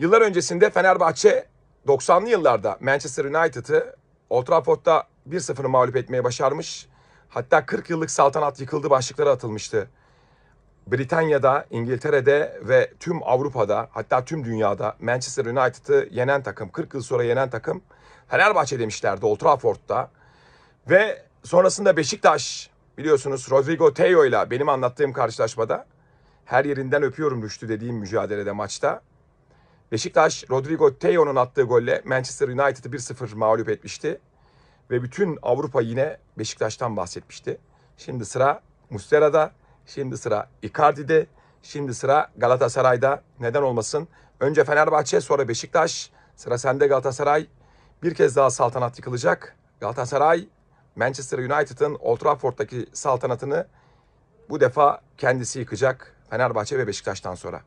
Yıllar öncesinde Fenerbahçe 90'lı yıllarda Manchester United'ı Old Trafford'da 1-0 mağlup etmeye başarmış. Hatta 40 yıllık saltanat yıkıldı başlıkları atılmıştı. Britanya'da, İngiltere'de ve tüm Avrupa'da hatta tüm dünyada Manchester United'ı yenen takım, 40 yıl sonra yenen takım Fenerbahçe demişlerdi Old Trafford'da. Ve sonrasında Beşiktaş biliyorsunuz Rodrigo Teo ile benim anlattığım karşılaşmada her yerinden öpüyorum Rüştü dediğim mücadelede maçta. Beşiktaş Rodrigo Teo'nun attığı golle Manchester United'ı 1-0 mağlup etmişti. Ve bütün Avrupa yine Beşiktaş'tan bahsetmişti. Şimdi sıra Muslera'da, şimdi sıra Icardi'de, şimdi sıra Galatasaray'da. Neden olmasın? Önce Fenerbahçe, sonra Beşiktaş. Sıra sende Galatasaray. Bir kez daha saltanat yıkılacak. Galatasaray, Manchester United'ın Old Trafford'daki saltanatını bu defa kendisi yıkacak Fenerbahçe ve Beşiktaş'tan sonra.